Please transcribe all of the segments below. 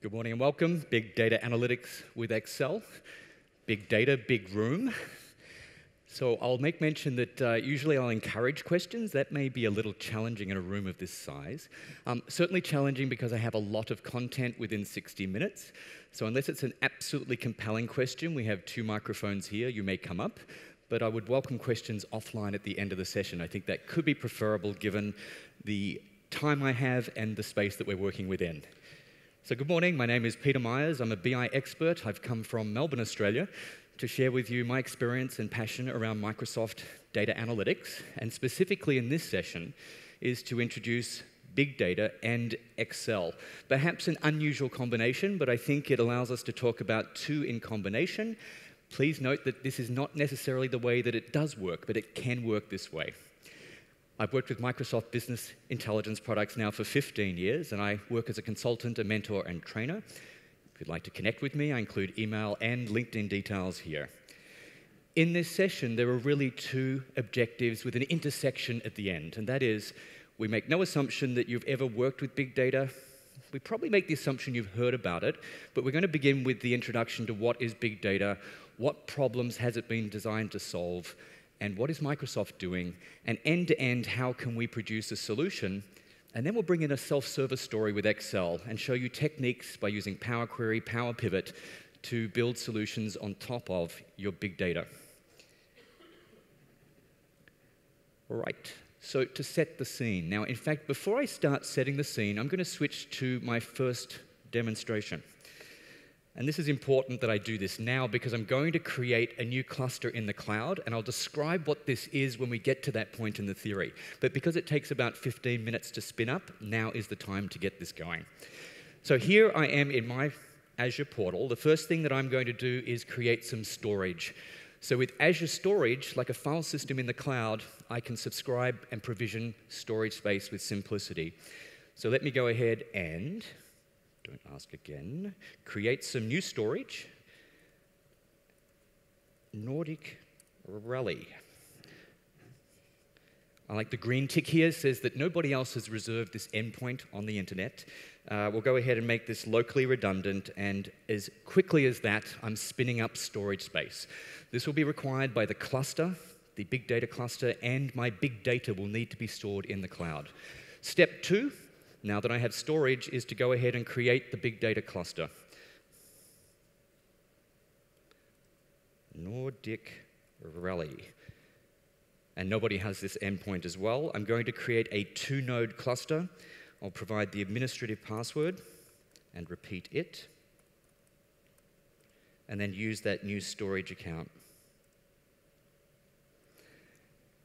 Good morning and welcome. Big Data Analytics with Excel. Big data, big room. So I'll make mention that uh, usually I'll encourage questions. That may be a little challenging in a room of this size. Um, certainly challenging because I have a lot of content within 60 minutes. So unless it's an absolutely compelling question, we have two microphones here. You may come up. But I would welcome questions offline at the end of the session. I think that could be preferable given the time I have and the space that we're working within. So, good morning. My name is Peter Myers. I'm a BI expert. I've come from Melbourne, Australia, to share with you my experience and passion around Microsoft data analytics. And specifically in this session, is to introduce big data and Excel. Perhaps an unusual combination, but I think it allows us to talk about two in combination. Please note that this is not necessarily the way that it does work, but it can work this way. I've worked with Microsoft Business Intelligence products now for 15 years, and I work as a consultant, a mentor, and trainer. If you'd like to connect with me, I include email and LinkedIn details here. In this session, there are really two objectives with an intersection at the end, and that is we make no assumption that you've ever worked with big data. We probably make the assumption you've heard about it, but we're going to begin with the introduction to what is big data, what problems has it been designed to solve, and what is Microsoft doing, and end to end, how can we produce a solution? And then we'll bring in a self service story with Excel and show you techniques by using Power Query, Power Pivot to build solutions on top of your big data. All right, so to set the scene. Now, in fact, before I start setting the scene, I'm going to switch to my first demonstration. And this is important that I do this now because I'm going to create a new cluster in the cloud, and I'll describe what this is when we get to that point in the theory. But because it takes about 15 minutes to spin up, now is the time to get this going. So here I am in my Azure portal. The first thing that I'm going to do is create some storage. So with Azure Storage, like a file system in the cloud, I can subscribe and provision storage space with simplicity. So let me go ahead and don't ask again. Create some new storage. Nordic Rally. I like the green tick here, says that nobody else has reserved this endpoint on the internet. Uh, we'll go ahead and make this locally redundant, and as quickly as that, I'm spinning up storage space. This will be required by the cluster, the big data cluster, and my big data will need to be stored in the cloud. Step two now that I have storage, is to go ahead and create the big data cluster. Nordic Rally. And nobody has this endpoint as well. I'm going to create a two node cluster. I'll provide the administrative password and repeat it. And then use that new storage account.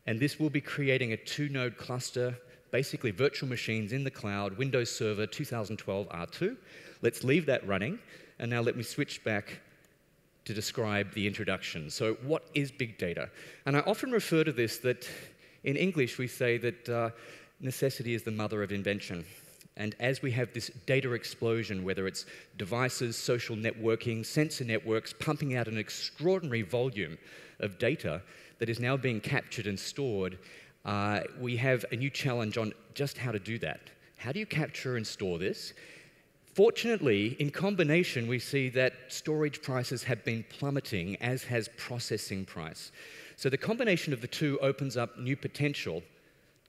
And this will be creating a two node cluster basically virtual machines in the cloud, Windows Server 2012 R2. Let's leave that running, and now let me switch back to describe the introduction. So, what is big data? And I often refer to this that in English we say that uh, necessity is the mother of invention. And as we have this data explosion, whether it's devices, social networking, sensor networks pumping out an extraordinary volume of data that is now being captured and stored, uh, we have a new challenge on just how to do that. How do you capture and store this? Fortunately, in combination, we see that storage prices have been plummeting, as has processing price. So the combination of the two opens up new potential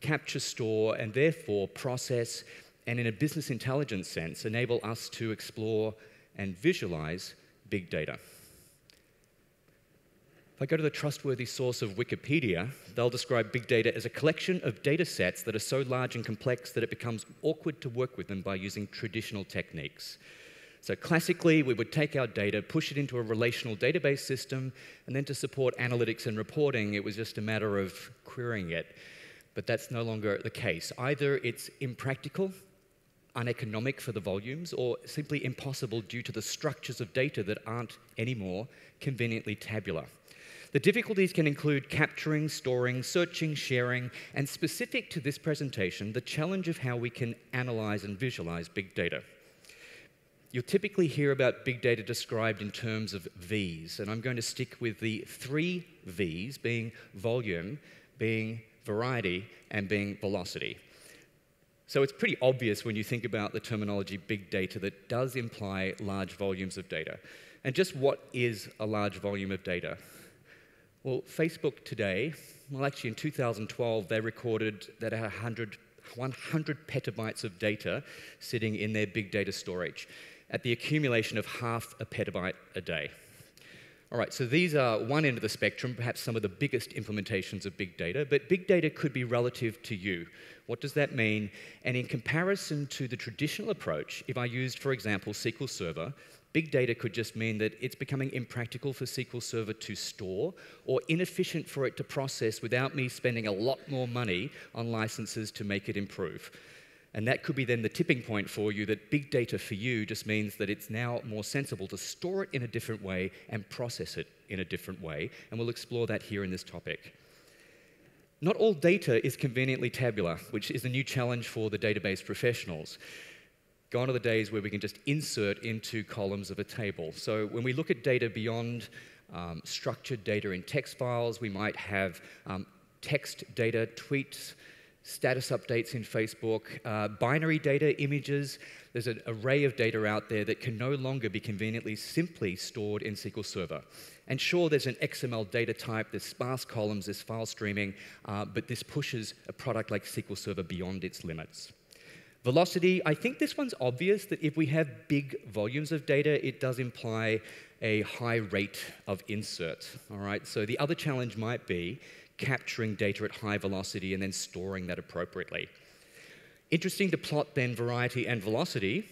capture, store, and therefore process, and in a business intelligence sense, enable us to explore and visualize big data. If I go to the trustworthy source of Wikipedia, they'll describe big data as a collection of data sets that are so large and complex that it becomes awkward to work with them by using traditional techniques. So, classically, we would take our data, push it into a relational database system, and then to support analytics and reporting, it was just a matter of querying it. But that's no longer the case. Either it's impractical, uneconomic for the volumes, or simply impossible due to the structures of data that aren't anymore conveniently tabular. The difficulties can include capturing, storing, searching, sharing, and specific to this presentation, the challenge of how we can analyze and visualize big data. You'll typically hear about big data described in terms of V's, and I'm going to stick with the three V's being volume, being variety, and being velocity. So it's pretty obvious when you think about the terminology big data that does imply large volumes of data. And just what is a large volume of data? Well, Facebook today, well, actually in 2012, they recorded that 100, 100 petabytes of data sitting in their big data storage at the accumulation of half a petabyte a day. All right, so these are one end of the spectrum, perhaps some of the biggest implementations of big data, but big data could be relative to you. What does that mean? And in comparison to the traditional approach, if I used, for example, SQL Server, big data could just mean that it's becoming impractical for SQL Server to store or inefficient for it to process without me spending a lot more money on licenses to make it improve. And that could be then the tipping point for you that big data for you just means that it's now more sensible to store it in a different way and process it in a different way. And we'll explore that here in this topic. Not all data is conveniently tabular, which is a new challenge for the database professionals. Gone are the days where we can just insert into columns of a table. So when we look at data beyond um, structured data in text files, we might have um, text data, tweets, status updates in Facebook, uh, binary data, images. There's an array of data out there that can no longer be conveniently simply stored in SQL Server. And sure, there's an XML data type, there's sparse columns, there's file streaming, uh, but this pushes a product like SQL Server beyond its limits. Velocity, I think this one's obvious that if we have big volumes of data, it does imply a high rate of insert. All right, so the other challenge might be capturing data at high velocity and then storing that appropriately. Interesting to plot then variety and velocity,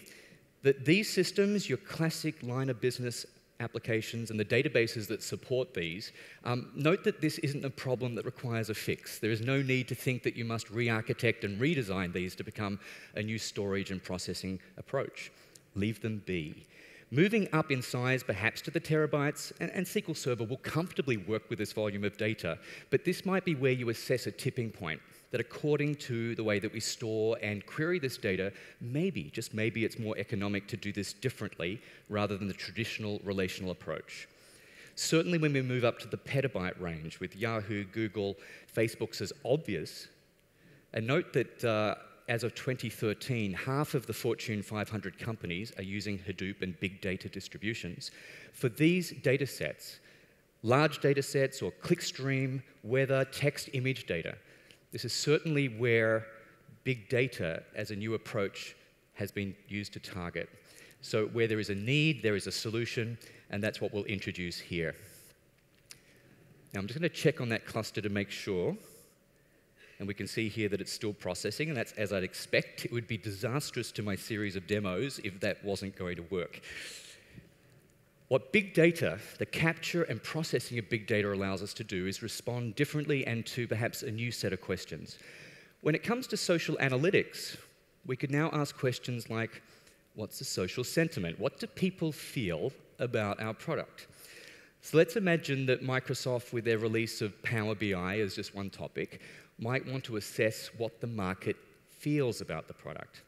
that these systems, your classic line of business applications and the databases that support these, um, note that this isn't a problem that requires a fix. There is no need to think that you must re-architect and redesign these to become a new storage and processing approach. Leave them be. Moving up in size, perhaps to the terabytes, and, and, SQL Server will comfortably work with this volume of data, but this might be where you assess a tipping point that according to the way that we store and query this data, maybe, just maybe, it's more economic to do this differently rather than the traditional relational approach. Certainly, when we move up to the petabyte range with Yahoo, Google, Facebook's as obvious, and note that uh, as of 2013, half of the Fortune 500 companies are using Hadoop and big data distributions. For these data sets, large data sets or clickstream, weather, text, image data, this is certainly where big data as a new approach has been used to target. So where there is a need, there is a solution, and that's what we'll introduce here. Now I'm just going to check on that cluster to make sure and we can see here that it's still processing, and that's as I'd expect. It would be disastrous to my series of demos if that wasn't going to work. What big data, the capture and processing of big data allows us to do is respond differently and to perhaps a new set of questions. When it comes to social analytics, we could now ask questions like, what's the social sentiment? What do people feel about our product? So let's imagine that Microsoft, with their release of Power BI as just one topic, might want to assess what the market feels about the product.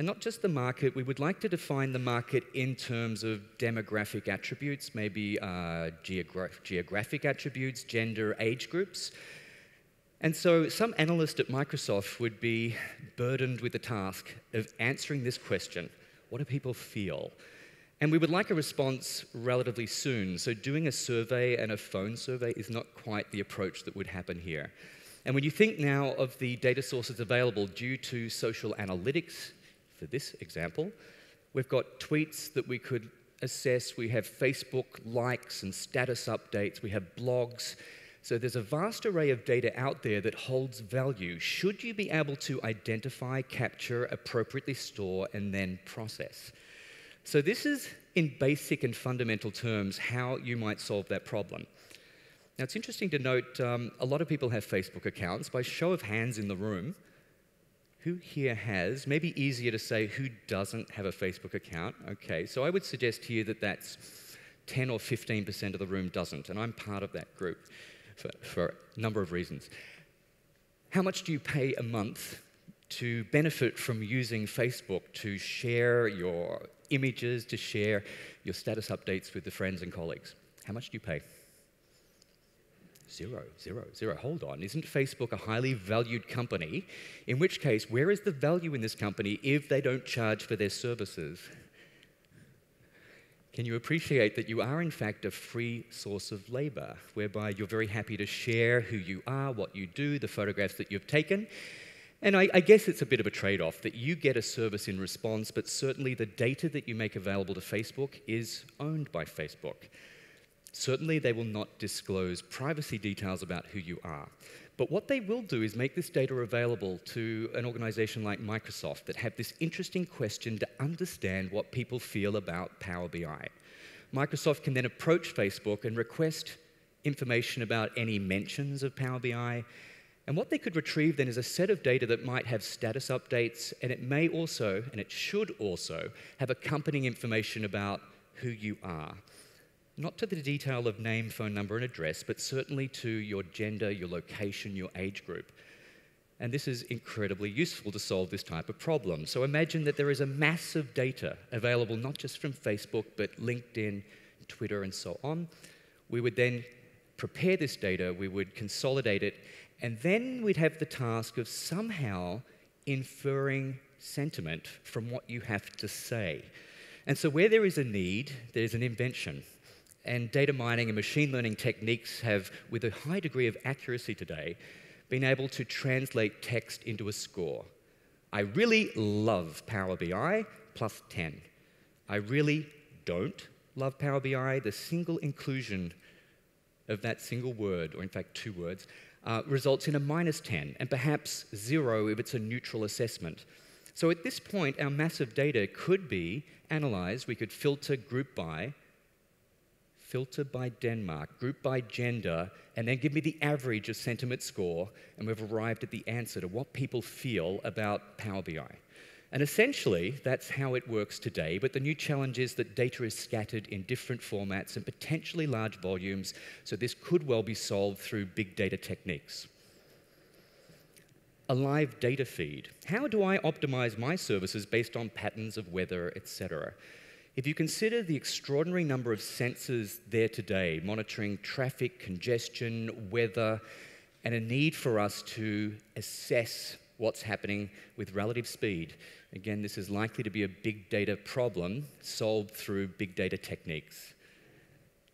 And not just the market, we would like to define the market in terms of demographic attributes, maybe uh, geogra geographic attributes, gender, age groups. And so some analyst at Microsoft would be burdened with the task of answering this question what do people feel? And we would like a response relatively soon. So doing a survey and a phone survey is not quite the approach that would happen here. And when you think now of the data sources available due to social analytics, for this example, we've got tweets that we could assess, we have Facebook likes and status updates, we have blogs. So there's a vast array of data out there that holds value should you be able to identify, capture, appropriately store, and then process. So this is, in basic and fundamental terms, how you might solve that problem. Now, it's interesting to note um, a lot of people have Facebook accounts. By show of hands in the room, who here has? Maybe easier to say who doesn't have a Facebook account. Okay, so I would suggest here that that's 10 or 15% of the room doesn't, and I'm part of that group for, for a number of reasons. How much do you pay a month to benefit from using Facebook to share your images, to share your status updates with the friends and colleagues? How much do you pay? Zero, zero, zero. Hold on. Isn't Facebook a highly valued company? In which case, where is the value in this company if they don't charge for their services? Can you appreciate that you are, in fact, a free source of labor, whereby you're very happy to share who you are, what you do, the photographs that you've taken? And I, I guess it's a bit of a trade off that you get a service in response, but certainly the data that you make available to Facebook is owned by Facebook. Certainly, they will not disclose privacy details about who you are. But what they will do is make this data available to an organization like Microsoft that have this interesting question to understand what people feel about Power BI. Microsoft can then approach Facebook and request information about any mentions of Power BI. And what they could retrieve then is a set of data that might have status updates, and it may also, and it should also, have accompanying information about who you are not to the detail of name, phone number, and address, but certainly to your gender, your location, your age group. And this is incredibly useful to solve this type of problem. So imagine that there is a mass of data available not just from Facebook, but LinkedIn, Twitter, and so on. We would then prepare this data, we would consolidate it, and then we'd have the task of somehow inferring sentiment from what you have to say. And so, where there is a need, there's an invention. And data mining and machine learning techniques have, with a high degree of accuracy today, been able to translate text into a score. I really love Power BI, plus 10. I really don't love Power BI. The single inclusion of that single word, or in fact two words, uh, results in a minus 10, and perhaps zero if it's a neutral assessment. So at this point, our massive data could be analyzed. We could filter group by filter by Denmark, group by gender, and then give me the average of sentiment score, and we've arrived at the answer to what people feel about Power BI. And essentially, that's how it works today. But the new challenge is that data is scattered in different formats and potentially large volumes, so this could well be solved through big data techniques. A live data feed. How do I optimize my services based on patterns of weather, etc.? If you consider the extraordinary number of sensors there today, monitoring traffic, congestion, weather, and a need for us to assess what's happening with relative speed, again, this is likely to be a big data problem solved through big data techniques.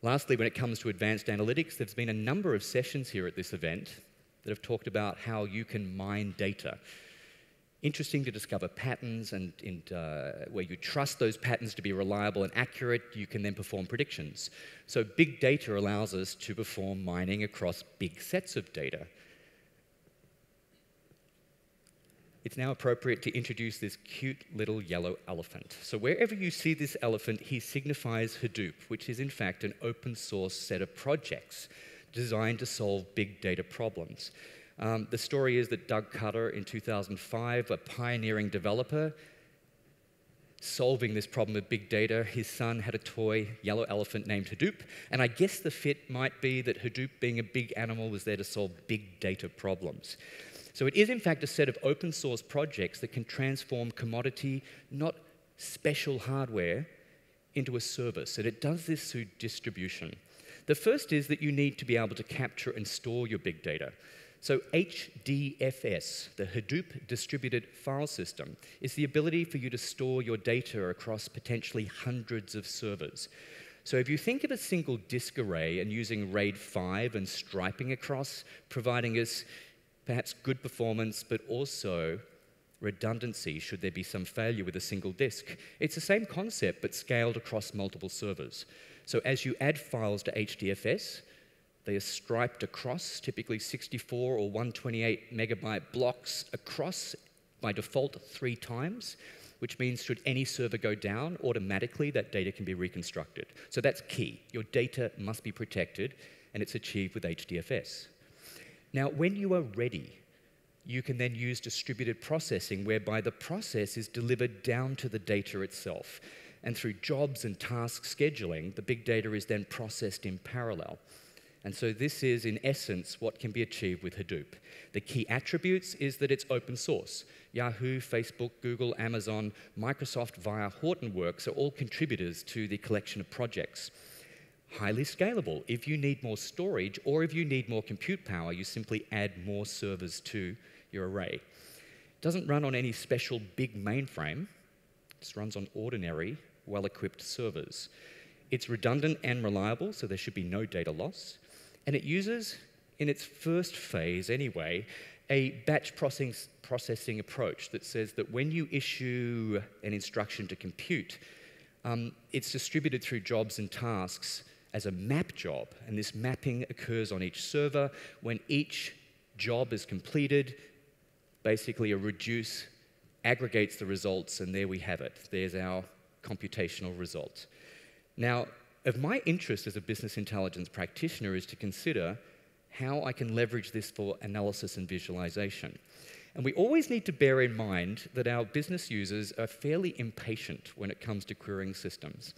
Lastly, when it comes to advanced analytics, there's been a number of sessions here at this event that have talked about how you can mine data interesting to discover patterns and, and uh, where you trust those patterns to be reliable and accurate, you can then perform predictions. So big data allows us to perform mining across big sets of data. It's now appropriate to introduce this cute little yellow elephant. So wherever you see this elephant, he signifies Hadoop, which is in fact an open source set of projects designed to solve big data problems. Um, the story is that Doug Cutter in 2005, a pioneering developer, solving this problem of big data, his son had a toy yellow elephant named Hadoop. And I guess the fit might be that Hadoop, being a big animal, was there to solve big data problems. So it is, in fact, a set of open source projects that can transform commodity, not special hardware, into a service. And it does this through distribution. The first is that you need to be able to capture and store your big data. So HDFS, the Hadoop Distributed File System, is the ability for you to store your data across potentially hundreds of servers. So if you think of a single disk array and using RAID 5 and striping across, providing us perhaps good performance, but also redundancy should there be some failure with a single disk. It's the same concept, but scaled across multiple servers. So as you add files to HDFS, they are striped across, typically 64 or 128 megabyte blocks across by default three times, which means should any server go down, automatically that data can be reconstructed. So that's key. Your data must be protected, and it's achieved with HDFS. Now, when you are ready, you can then use distributed processing, whereby the process is delivered down to the data itself. And through jobs and task scheduling, the big data is then processed in parallel. And so this is, in essence, what can be achieved with Hadoop. The key attributes is that it's open source. Yahoo, Facebook, Google, Amazon, Microsoft via Hortonworks are all contributors to the collection of projects. highly scalable. If you need more storage or if you need more compute power, you simply add more servers to your array. It doesn't run on any special big mainframe, it just runs on ordinary, well equipped servers. It's redundant and reliable, so there should be no data loss. And it uses, in its first phase anyway, a batch processing, processing approach that says that when you issue an instruction to compute, um, it's distributed through jobs and tasks as a map job, and this mapping occurs on each server. When each job is completed, basically a reduce aggregates the results, and there we have it. There's our computational result. Now, of my interest as a business intelligence practitioner is to consider how I can leverage this for analysis and visualization. And we always need to bear in mind that our business users are fairly impatient when it comes to querying systems.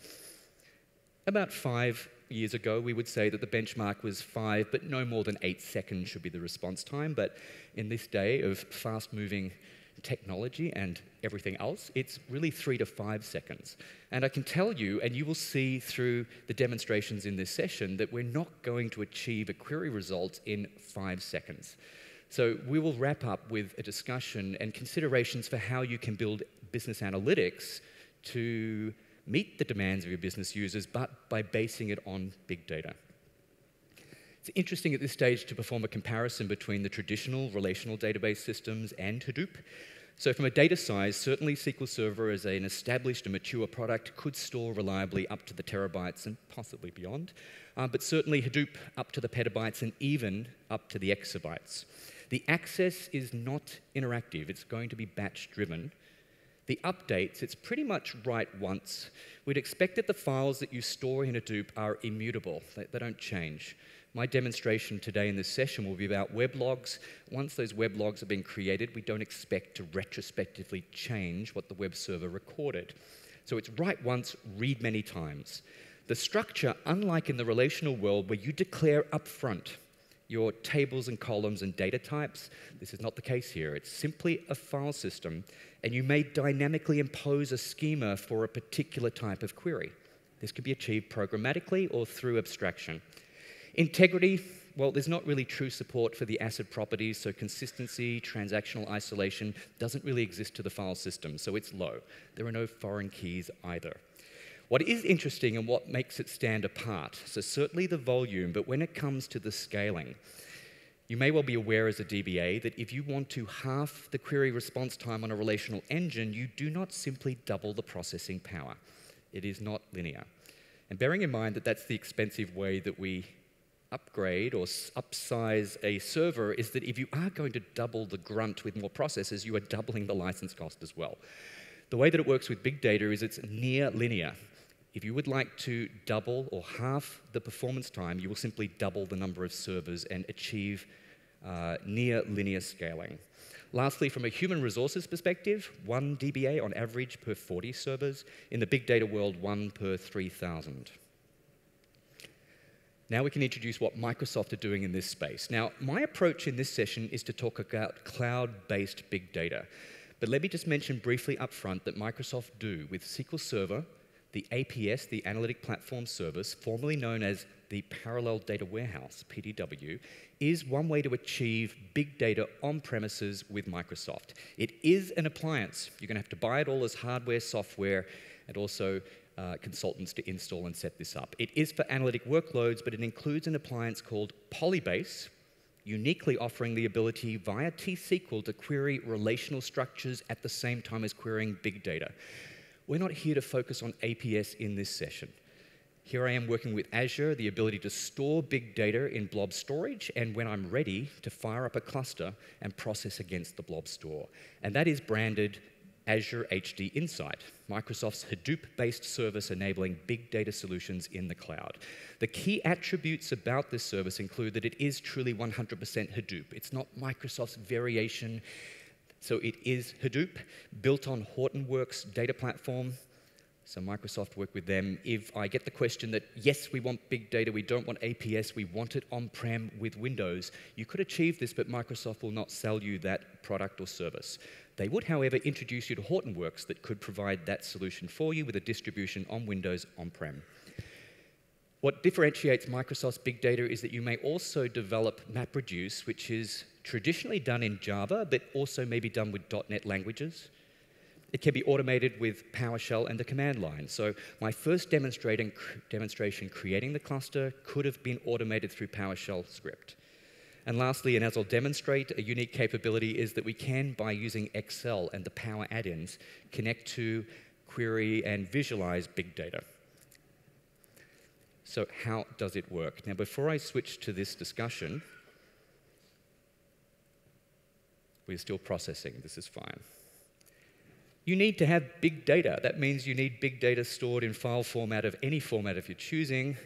About five years ago, we would say that the benchmark was five, but no more than eight seconds should be the response time. But in this day of fast moving technology and everything else, it's really three to five seconds. And I can tell you, and you will see through the demonstrations in this session, that we're not going to achieve a query result in five seconds. So we will wrap up with a discussion and considerations for how you can build business analytics to meet the demands of your business users, but by basing it on big data. It's interesting at this stage to perform a comparison between the traditional relational database systems and Hadoop. So from a data size, certainly SQL Server as an established and mature product could store reliably up to the terabytes and possibly beyond, uh, but certainly Hadoop up to the petabytes and even up to the exabytes. The access is not interactive, it's going to be batch driven. The updates, it's pretty much write once. We'd expect that the files that you store in Hadoop are immutable, they, they don't change. My demonstration today in this session will be about weblogs. Once those weblogs have been created, we don't expect to retrospectively change what the web server recorded. So it's write once, read many times. The structure, unlike in the relational world where you declare upfront your tables and columns and data types, this is not the case here. It's simply a file system, and you may dynamically impose a schema for a particular type of query. This can be achieved programmatically or through abstraction. Integrity, well, there's not really true support for the ACID properties, so consistency, transactional isolation doesn't really exist to the file system, so it's low. There are no foreign keys either. What is interesting and what makes it stand apart, so certainly the volume, but when it comes to the scaling, you may well be aware as a DBA that if you want to half the query response time on a relational engine, you do not simply double the processing power. It is not linear. And bearing in mind that that's the expensive way that we upgrade or upsize a server is that if you are going to double the grunt with more processors, you are doubling the license cost as well. The way that it works with big data is it's near linear. If you would like to double or half the performance time, you will simply double the number of servers and achieve uh, near linear scaling. Lastly, from a human resources perspective, one DBA on average per 40 servers. In the big data world, one per 3,000. Now we can introduce what Microsoft are doing in this space. Now, my approach in this session is to talk about cloud-based big data. But let me just mention briefly up front that Microsoft do with SQL Server, the APS, the Analytic Platform Service, formerly known as the Parallel Data Warehouse, PDW, is one way to achieve big data on premises with Microsoft. It is an appliance. You're going to have to buy it all as hardware, software, and also uh, consultants to install and set this up. It is for analytic workloads, but it includes an appliance called Polybase, uniquely offering the ability via T-SQL to query relational structures at the same time as querying big data. We're not here to focus on APS in this session. Here I am working with Azure, the ability to store big data in blob storage, and when I'm ready, to fire up a cluster and process against the blob store. And that is branded Azure HD Insight, Microsoft's Hadoop based service enabling big data solutions in the cloud. The key attributes about this service include that it is truly 100% Hadoop. It's not Microsoft's variation. So it is Hadoop, built on Hortonworks data platform. So Microsoft work with them. If I get the question that, yes, we want big data, we don't want APS, we want it on-prem with Windows, you could achieve this, but Microsoft will not sell you that product or service. They would, however, introduce you to Hortonworks that could provide that solution for you with a distribution on Windows on-prem. What differentiates Microsoft's big data is that you may also develop MapReduce, which is traditionally done in Java, but also may be done with .NET languages. It can be automated with PowerShell and the command line. So my first demonstrating, demonstration creating the cluster could have been automated through PowerShell script. And lastly, and as I'll demonstrate, a unique capability is that we can, by using Excel and the Power add-ins, connect to, query, and visualize big data. So how does it work? Now, before I switch to this discussion, we're still processing. This is fine. You need to have big data. That means you need big data stored in file format of any format if you're choosing,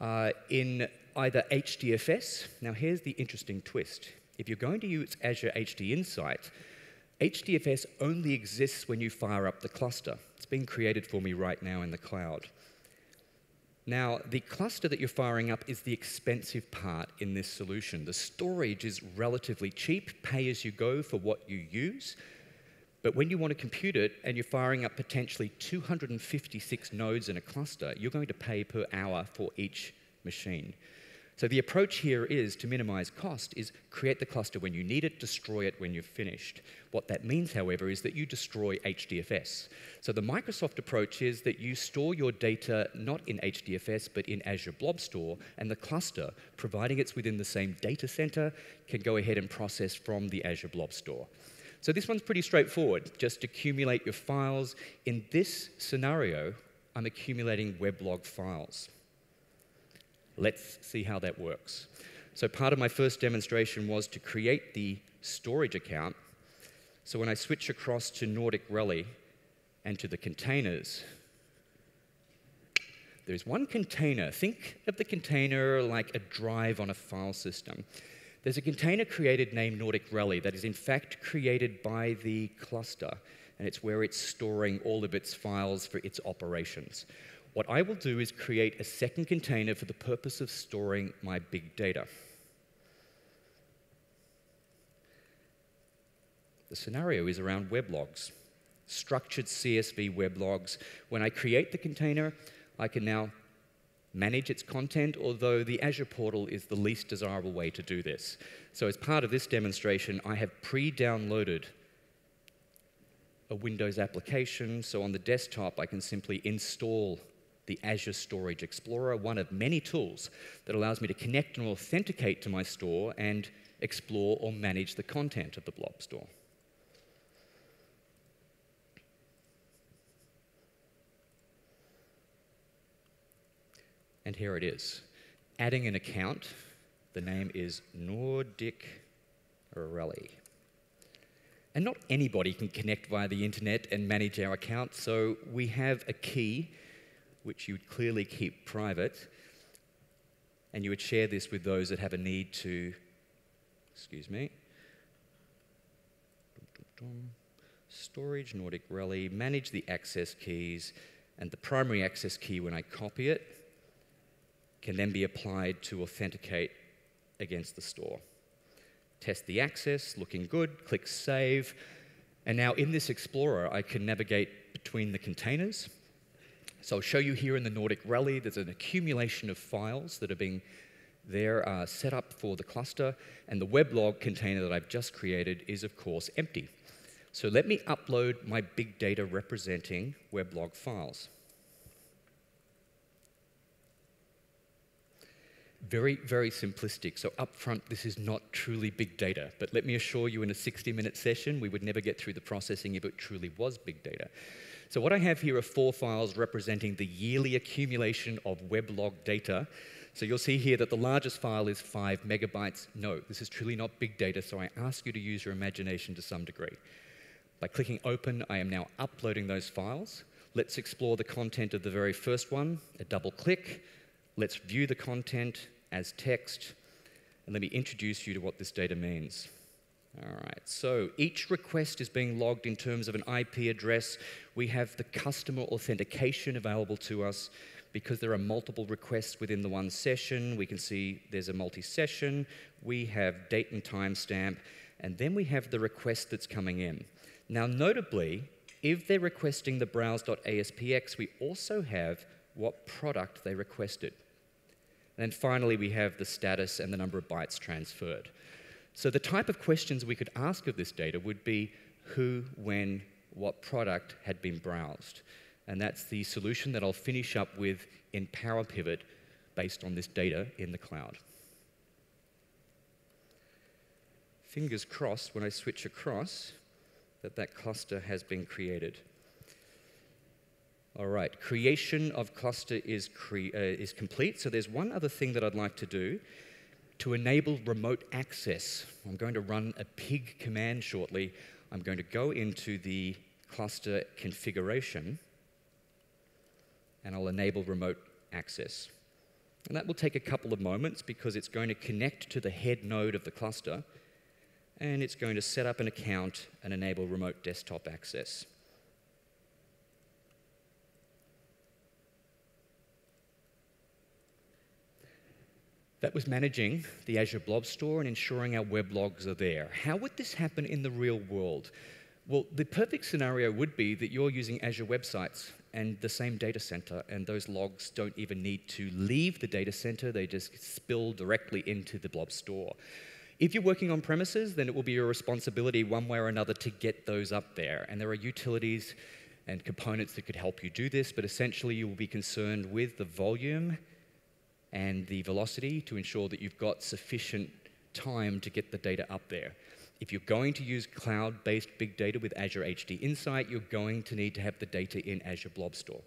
uh, in either HDFS. Now, here's the interesting twist. If you're going to use Azure HD Insight, HDFS only exists when you fire up the cluster. It's being created for me right now in the cloud. Now, the cluster that you're firing up is the expensive part in this solution. The storage is relatively cheap, pay as you go for what you use. But when you want to compute it and you're firing up potentially 256 nodes in a cluster, you're going to pay per hour for each machine. So the approach here is to minimize cost is create the cluster when you need it, destroy it when you've finished. What that means, however, is that you destroy HDFS. So the Microsoft approach is that you store your data not in HDFS but in Azure Blob Store, and the cluster, providing it's within the same data center, can go ahead and process from the Azure Blob Store. So this one's pretty straightforward. Just accumulate your files. In this scenario, I'm accumulating weblog files. Let's see how that works. So part of my first demonstration was to create the storage account. So when I switch across to Nordic Rally and to the containers, there's one container. Think of the container like a drive on a file system. There's a container created named Nordic Rally that is in fact created by the cluster, and it's where it's storing all of its files for its operations. What I will do is create a second container for the purpose of storing my big data. The scenario is around weblogs, structured CSV weblogs. When I create the container, I can now manage its content, although the Azure portal is the least desirable way to do this. So as part of this demonstration, I have pre-downloaded a Windows application. So on the desktop, I can simply install the Azure Storage Explorer, one of many tools that allows me to connect and authenticate to my store and explore or manage the content of the Blob Store. And here it is. Adding an account, the name is Nordic Rally. And not anybody can connect via the internet and manage our account, so we have a key which you would clearly keep private, and you would share this with those that have a need to, excuse me, storage, Nordic Rally, manage the access keys, and the primary access key, when I copy it, can then be applied to authenticate against the store. Test the access, looking good, click Save, and now in this Explorer, I can navigate between the containers so I'll show you here in the Nordic Rally, there's an accumulation of files that are being there uh, set up for the cluster, and the weblog container that I've just created is, of course, empty. So let me upload my big data representing weblog files. Very, very simplistic. So up front, this is not truly big data. But let me assure you, in a 60-minute session, we would never get through the processing if it truly was big data. So what I have here are four files representing the yearly accumulation of weblog data. So you'll see here that the largest file is five megabytes. No, this is truly not big data, so I ask you to use your imagination to some degree. By clicking open, I am now uploading those files. Let's explore the content of the very first one. A double click. Let's view the content as text. And let me introduce you to what this data means. All right, so each request is being logged in terms of an IP address. We have the customer authentication available to us because there are multiple requests within the one session. We can see there's a multi-session. We have date and timestamp, and then we have the request that's coming in. Now, notably, if they're requesting the browse.aspx, we also have what product they requested. And then finally, we have the status and the number of bytes transferred. So the type of questions we could ask of this data would be who, when, what product had been browsed. And that's the solution that I'll finish up with in PowerPivot based on this data in the cloud. Fingers crossed when I switch across that that cluster has been created. All right, creation of cluster is, cre uh, is complete. So there's one other thing that I'd like to do to enable remote access. I'm going to run a pig command shortly. I'm going to go into the cluster configuration and I'll enable remote access. And that will take a couple of moments because it's going to connect to the head node of the cluster and it's going to set up an account and enable remote desktop access. That was managing the Azure Blob Store and ensuring our web logs are there. How would this happen in the real world? Well, the perfect scenario would be that you're using Azure websites and the same data center, and those logs don't even need to leave the data center, they just spill directly into the Blob Store. If you're working on premises, then it will be your responsibility one way or another to get those up there. And there are utilities and components that could help you do this, but essentially you will be concerned with the volume and the velocity to ensure that you've got sufficient time to get the data up there. If you're going to use cloud-based big data with Azure HD Insight, you're going to need to have the data in Azure Blob Store.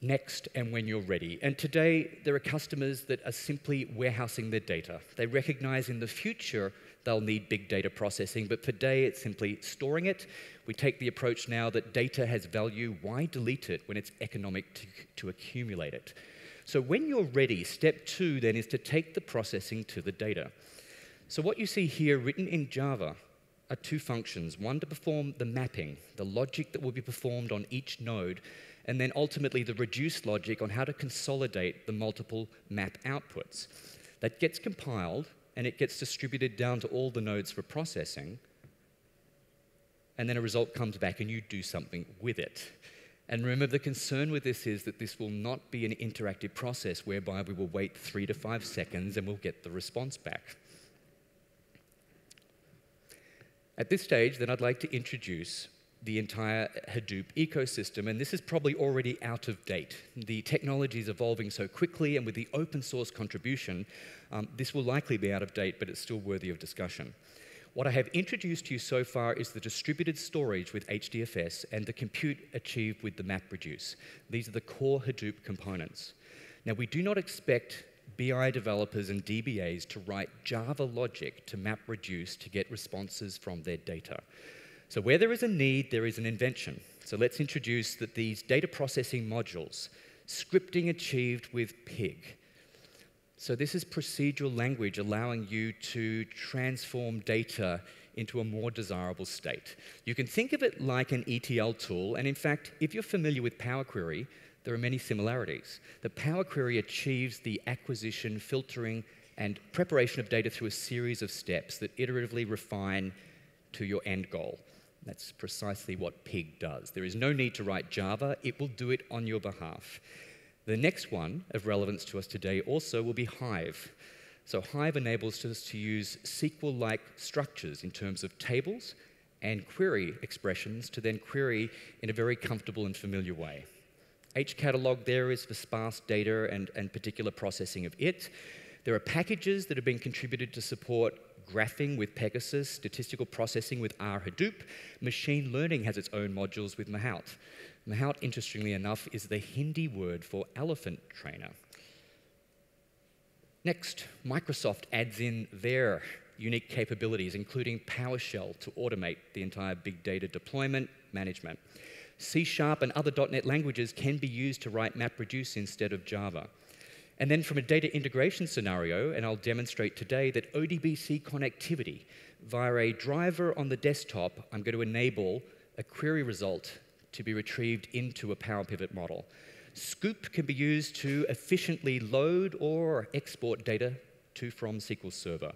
Next, and when you're ready. And today, there are customers that are simply warehousing their data. They recognize in the future they'll need big data processing, but for today it's simply storing it. We take the approach now that data has value. Why delete it when it's economic to, to accumulate it? So when you're ready, step two then is to take the processing to the data. So what you see here written in Java are two functions, one to perform the mapping, the logic that will be performed on each node, and then ultimately the reduced logic on how to consolidate the multiple map outputs. That gets compiled and it gets distributed down to all the nodes for processing. And then a result comes back and you do something with it. And remember, the concern with this is that this will not be an interactive process whereby we will wait three to five seconds and we'll get the response back. At this stage, then I'd like to introduce the entire Hadoop ecosystem, and this is probably already out of date. The technology is evolving so quickly, and with the open source contribution, um, this will likely be out of date, but it's still worthy of discussion. What I have introduced to you so far is the distributed storage with HDFS and the compute achieved with the MapReduce. These are the core Hadoop components. Now, we do not expect BI developers and DBAs to write Java logic to MapReduce to get responses from their data. So where there is a need, there is an invention. So let's introduce that these data processing modules, scripting achieved with PIG. So this is procedural language allowing you to transform data into a more desirable state. You can think of it like an ETL tool, and in fact, if you're familiar with Power Query, there are many similarities. The Power Query achieves the acquisition, filtering, and preparation of data through a series of steps that iteratively refine to your end goal. That's precisely what Pig does. There is no need to write Java, it will do it on your behalf. The next one of relevance to us today also will be Hive. So Hive enables us to use SQL-like structures in terms of tables and query expressions to then query in a very comfortable and familiar way. hcatalog there is for sparse data and, and particular processing of it. There are packages that have been contributed to support graphing with Pegasus, statistical processing with R Hadoop. Machine learning has its own modules with Mahout. Mahout, interestingly enough, is the Hindi word for elephant trainer. Next, Microsoft adds in their unique capabilities, including PowerShell to automate the entire big data deployment management. C Sharp and other .NET languages can be used to write MapReduce instead of Java. And then from a data integration scenario, and I'll demonstrate today that ODBC connectivity via a driver on the desktop, I'm going to enable a query result to be retrieved into a Power Pivot model. Sqoop can be used to efficiently load or export data to from SQL Server.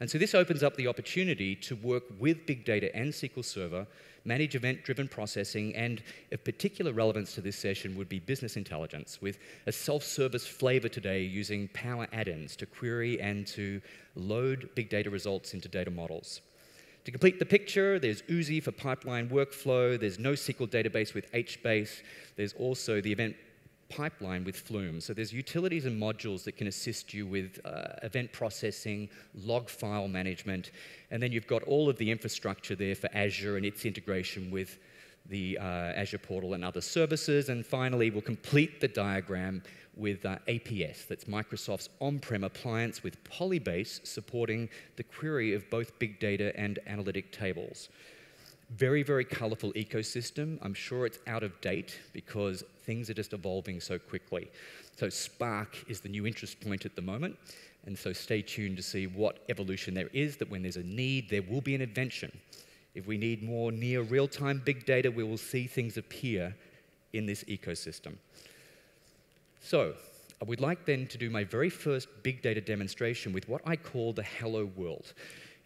And so this opens up the opportunity to work with big data and SQL Server manage event driven processing, and of particular relevance to this session would be business intelligence, with a self service flavor today using Power add ins to query and to load big data results into data models. To complete the picture, there's Oozie for pipeline workflow, there's NoSQL database with HBase, there's also the event pipeline with Flume. So there's utilities and modules that can assist you with uh, event processing, log file management, and then you've got all of the infrastructure there for Azure and its integration with the uh, Azure portal and other services. And finally, we'll complete the diagram with uh, APS, that's Microsoft's on-prem appliance with Polybase supporting the query of both big data and analytic tables. Very, very colorful ecosystem. I'm sure it's out of date because things are just evolving so quickly. So Spark is the new interest point at the moment. And so stay tuned to see what evolution there is, that when there's a need, there will be an invention. If we need more near real-time big data, we will see things appear in this ecosystem. So I would like then to do my very first big data demonstration with what I call the hello world.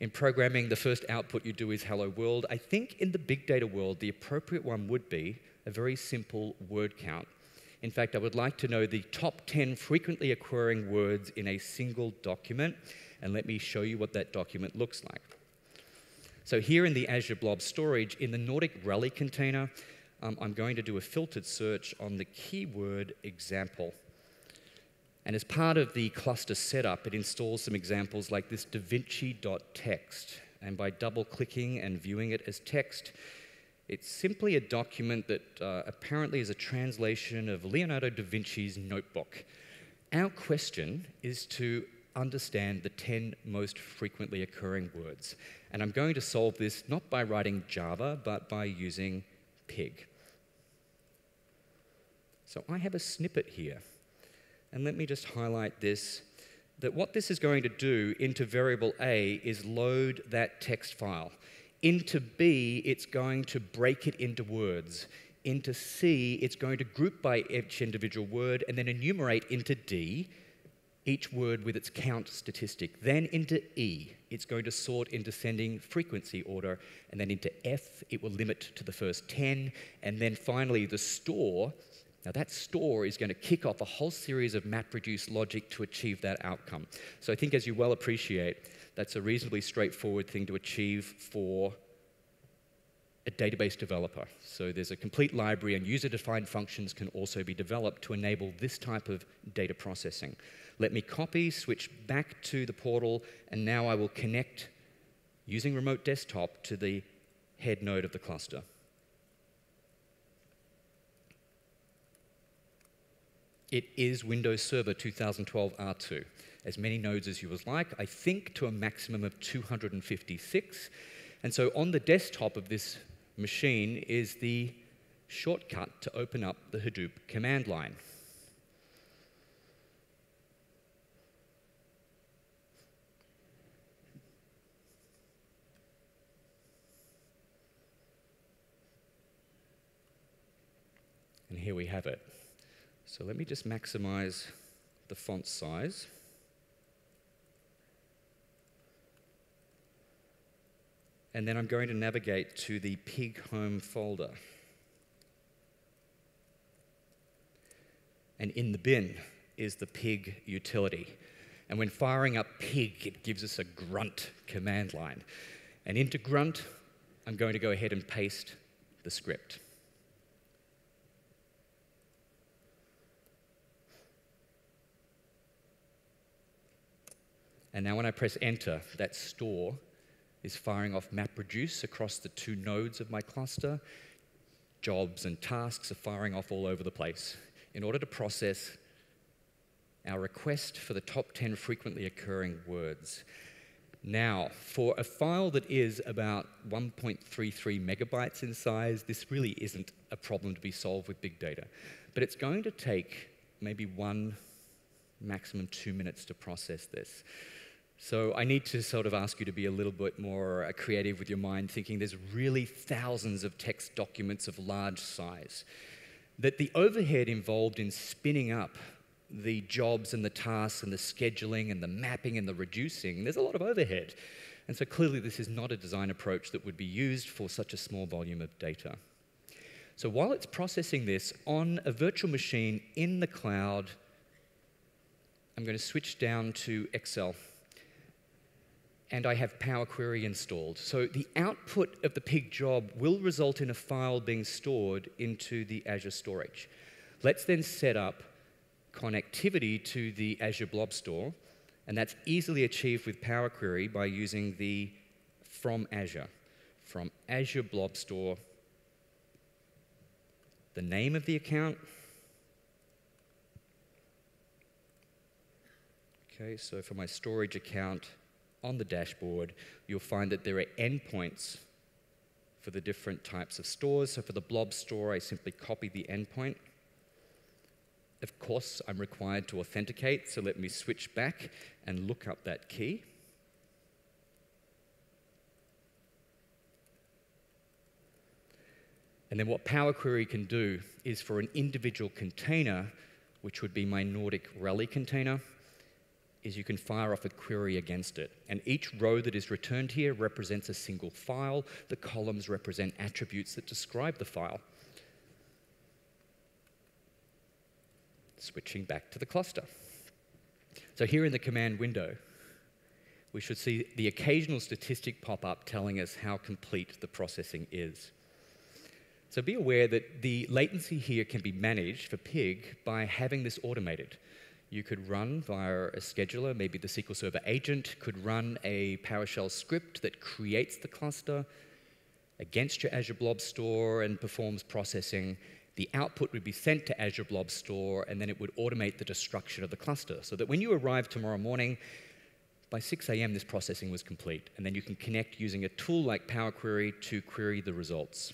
In programming, the first output you do is hello world. I think in the big data world, the appropriate one would be a very simple word count. In fact, I would like to know the top 10 frequently occurring words in a single document, and let me show you what that document looks like. So here in the Azure Blob storage, in the Nordic Rally container, um, I'm going to do a filtered search on the keyword example. And as part of the cluster setup, it installs some examples like this davinci.txt. And by double clicking and viewing it as text, it's simply a document that uh, apparently is a translation of Leonardo da Vinci's notebook. Our question is to understand the 10 most frequently occurring words. And I'm going to solve this not by writing Java, but by using pig. So I have a snippet here. And let me just highlight this that what this is going to do into variable A is load that text file. Into B, it's going to break it into words. Into C, it's going to group by each individual word and then enumerate into D each word with its count statistic. Then into E, it's going to sort in descending frequency order. And then into F, it will limit to the first 10. And then finally, the store now, that store is going to kick off a whole series of MapReduce logic to achieve that outcome. So, I think, as you well appreciate, that's a reasonably straightforward thing to achieve for a database developer. So, there's a complete library, and user defined functions can also be developed to enable this type of data processing. Let me copy, switch back to the portal, and now I will connect using remote desktop to the head node of the cluster. It is Windows Server 2012 R2. As many nodes as you would like, I think to a maximum of 256. And so on the desktop of this machine is the shortcut to open up the Hadoop command line. And here we have it. So let me just maximize the font size. And then I'm going to navigate to the pig home folder. And in the bin is the pig utility. And when firing up pig, it gives us a grunt command line. And into grunt, I'm going to go ahead and paste the script. And now when I press enter, that store is firing off MapReduce across the two nodes of my cluster. Jobs and tasks are firing off all over the place in order to process our request for the top 10 frequently occurring words. Now, for a file that is about 1.33 megabytes in size, this really isn't a problem to be solved with big data. But it's going to take maybe one, maximum two minutes to process this. So I need to sort of ask you to be a little bit more uh, creative with your mind, thinking there's really thousands of text documents of large size. That the overhead involved in spinning up the jobs and the tasks and the scheduling and the mapping and the reducing, there's a lot of overhead. And so clearly, this is not a design approach that would be used for such a small volume of data. So while it's processing this on a virtual machine in the cloud, I'm going to switch down to Excel. And I have Power Query installed. So the output of the pig job will result in a file being stored into the Azure storage. Let's then set up connectivity to the Azure Blob Store, and that's easily achieved with Power Query by using the from Azure, from Azure Blob Store, the name of the account. Okay, so for my storage account on the dashboard, you'll find that there are endpoints for the different types of stores. So for the blob store, I simply copy the endpoint. Of course, I'm required to authenticate, so let me switch back and look up that key. And then what Power Query can do is for an individual container, which would be my Nordic Rally container, is you can fire off a query against it. And each row that is returned here represents a single file. The columns represent attributes that describe the file. switching back to the cluster. So here in the command window, we should see the occasional statistic pop up telling us how complete the processing is. So be aware that the latency here can be managed for Pig by having this automated. You could run via a scheduler, maybe the SQL Server agent could run a PowerShell script that creates the cluster against your Azure Blob Store and performs processing the output would be sent to Azure Blob Store, and then it would automate the destruction of the cluster so that when you arrive tomorrow morning, by 6 a.m., this processing was complete. And then you can connect using a tool like Power Query to query the results.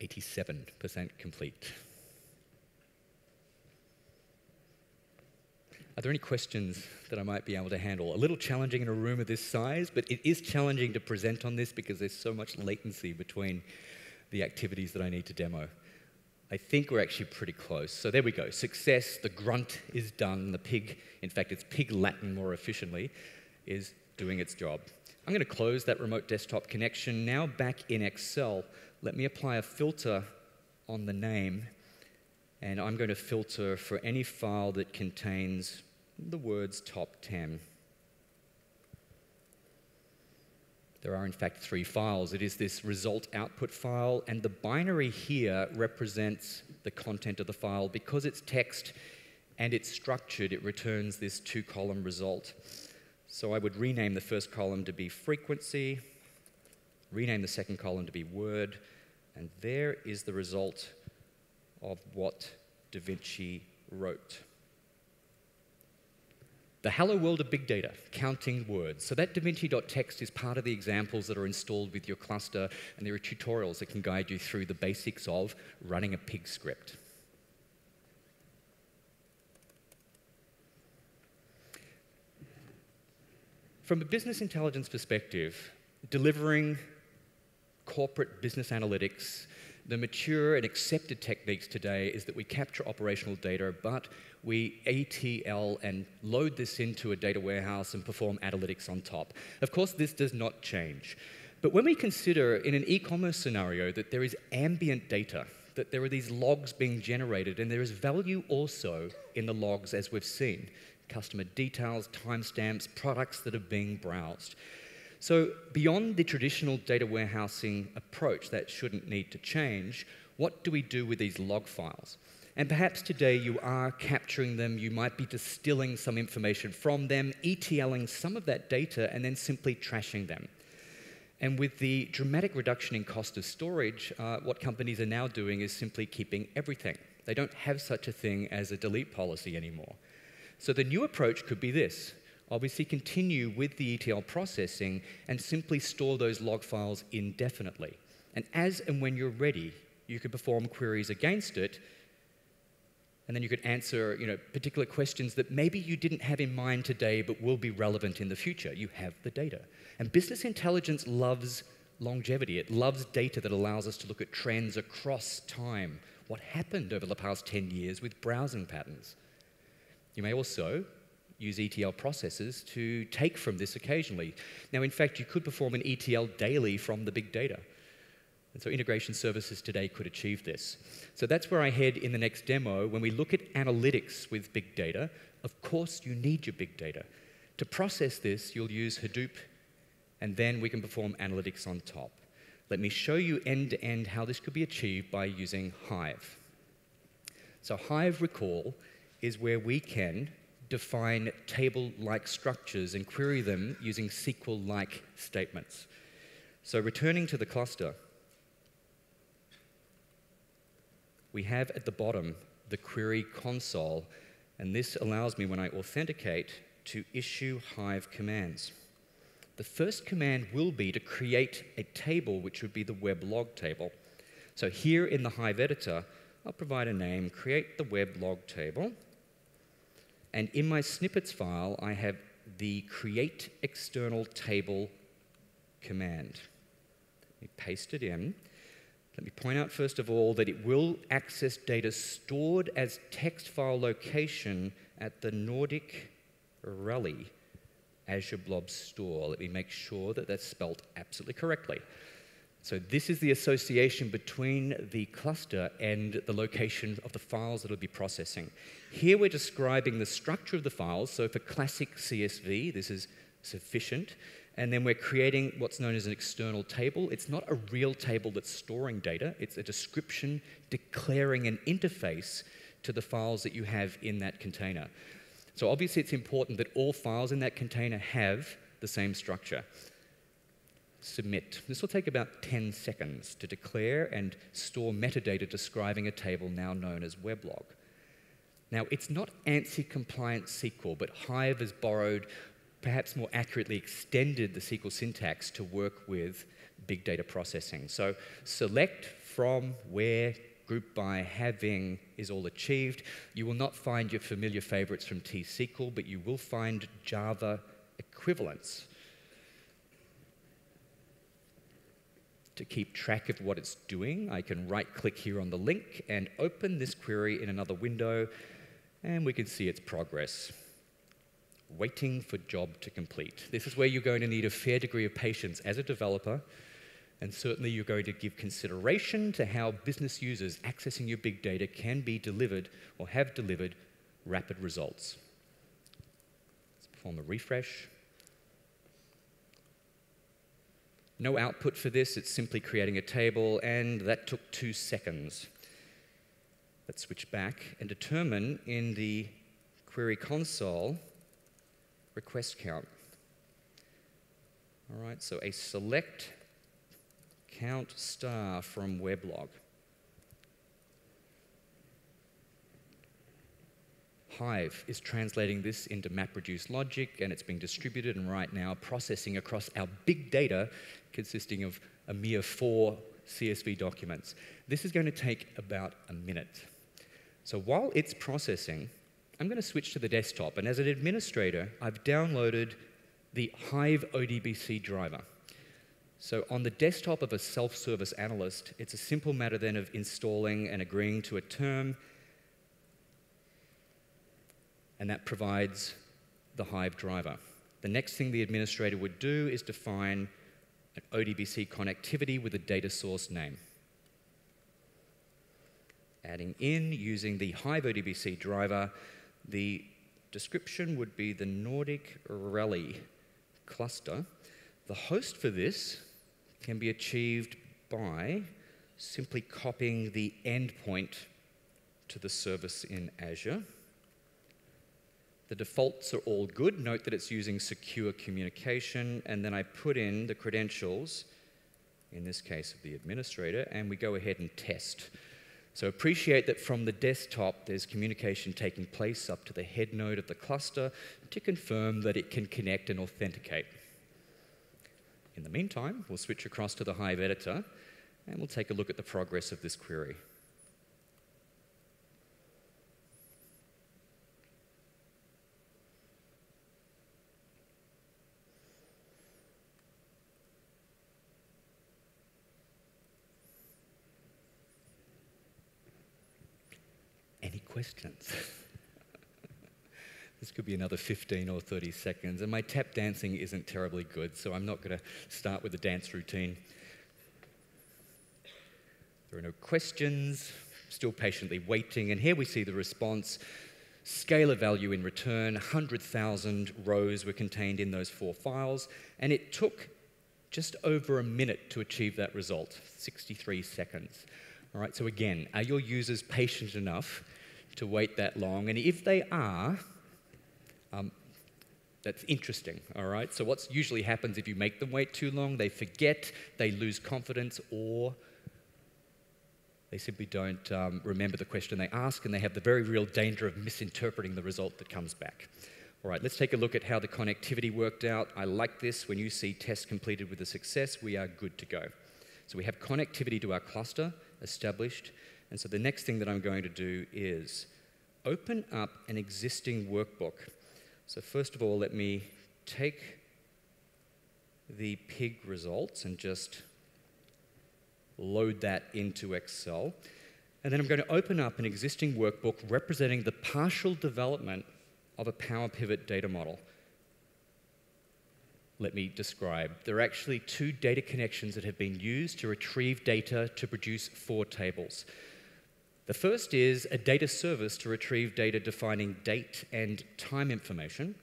Eighty-seven percent complete. Are there any questions that I might be able to handle? A little challenging in a room of this size, but it is challenging to present on this because there's so much latency between the activities that I need to demo. I think we're actually pretty close. So there we go. Success, the grunt is done. The pig, in fact, it's pig Latin more efficiently, is doing its job. I'm going to close that remote desktop connection. Now back in Excel, let me apply a filter on the name. And I'm going to filter for any file that contains the words top 10. There are, in fact, three files. It is this result output file, and the binary here represents the content of the file. Because it's text and it's structured, it returns this two column result. So I would rename the first column to be frequency, rename the second column to be word, and there is the result of what Da Vinci wrote. The hello world of big data, counting words. So that da DaVinci.txt is part of the examples that are installed with your cluster, and there are tutorials that can guide you through the basics of running a pig script. From a business intelligence perspective, delivering corporate business analytics the mature and accepted techniques today is that we capture operational data, but we ETL and load this into a data warehouse and perform analytics on top. Of course, this does not change. But when we consider in an e commerce scenario that there is ambient data, that there are these logs being generated, and there is value also in the logs, as we've seen customer details, timestamps, products that are being browsed. So, beyond the traditional data warehousing approach that shouldn't need to change, what do we do with these log files? And perhaps today you are capturing them, you might be distilling some information from them, ETLing some of that data, and then simply trashing them. And with the dramatic reduction in cost of storage, uh, what companies are now doing is simply keeping everything. They don't have such a thing as a delete policy anymore. So the new approach could be this obviously continue with the ETL processing and simply store those log files indefinitely. And as and when you're ready, you could perform queries against it, and then you could answer you know, particular questions that maybe you didn't have in mind today but will be relevant in the future. You have the data. And business intelligence loves longevity. It loves data that allows us to look at trends across time. What happened over the past 10 years with browsing patterns? You may also use ETL processes to take from this occasionally. Now, in fact, you could perform an ETL daily from the big data. And so integration services today could achieve this. So that's where I head in the next demo. When we look at analytics with big data, of course you need your big data. To process this, you'll use Hadoop, and then we can perform analytics on top. Let me show you end-to-end -end how this could be achieved by using Hive. So Hive, recall, is where we can define table-like structures and query them using SQL-like statements. So returning to the cluster, we have at the bottom the query console, and this allows me, when I authenticate, to issue Hive commands. The first command will be to create a table, which would be the web log table. So here in the Hive editor, I'll provide a name, create the web log table, and in my snippets file, I have the create external table command. Let me paste it in. Let me point out first of all that it will access data stored as text file location at the Nordic Rally Azure Blob Store. Let me make sure that that's spelled absolutely correctly. So this is the association between the cluster and the location of the files that it'll be processing. Here we're describing the structure of the files. So for classic CSV, this is sufficient. And then we're creating what's known as an external table. It's not a real table that's storing data. It's a description declaring an interface to the files that you have in that container. So obviously it's important that all files in that container have the same structure submit. This will take about 10 seconds to declare and store metadata describing a table now known as weblog. Now, it's not ANSI compliant SQL, but Hive has borrowed, perhaps more accurately extended the SQL syntax to work with big data processing. So select from where group by having is all achieved. You will not find your familiar favorites from T-SQL, but you will find Java equivalents to keep track of what it's doing, I can right click here on the link and open this query in another window, and we can see its progress. Waiting for job to complete. This is where you're going to need a fair degree of patience as a developer, and certainly you're going to give consideration to how business users accessing your big data can be delivered or have delivered rapid results. Let's perform a refresh. No output for this, it's simply creating a table, and that took two seconds. Let's switch back and determine in the query console request count. All right, so a select count star from weblog. Hive is translating this into MapReduce logic, and it's being distributed and right now processing across our big data consisting of a mere four CSV documents. This is going to take about a minute. So while it's processing, I'm going to switch to the desktop, and as an administrator, I've downloaded the Hive ODBC driver. So on the desktop of a self-service analyst, it's a simple matter then of installing and agreeing to a term and that provides the Hive driver. The next thing the administrator would do is define ODBC connectivity with a data source name. Adding in using the Hive ODBC driver, the description would be the Nordic Rally cluster. The host for this can be achieved by simply copying the endpoint to the service in Azure. The defaults are all good. Note that it's using secure communication. And then I put in the credentials, in this case of the administrator, and we go ahead and test. So appreciate that from the desktop, there's communication taking place up to the head node of the cluster to confirm that it can connect and authenticate. In the meantime, we'll switch across to the Hive editor, and we'll take a look at the progress of this query. Questions? this could be another 15 or 30 seconds, and my tap dancing isn't terribly good, so I'm not going to start with a dance routine. There are no questions, still patiently waiting, and here we see the response. Scalar value in return, 100,000 rows were contained in those four files, and it took just over a minute to achieve that result, 63 seconds. All right, so again, are your users patient enough to wait that long? And if they are, um, that's interesting, all right? So, what usually happens if you make them wait too long? They forget, they lose confidence, or they simply don't um, remember the question they ask, and they have the very real danger of misinterpreting the result that comes back. All right, let's take a look at how the connectivity worked out. I like this. When you see test completed with a success, we are good to go. So we have connectivity to our cluster established. And so the next thing that I'm going to do is open up an existing workbook. So first of all, let me take the pig results and just load that into Excel. And then I'm going to open up an existing workbook representing the partial development of a Power Pivot data model. Let me describe. There are actually two data connections that have been used to retrieve data to produce four tables. The first is a data service to retrieve data defining date and time information.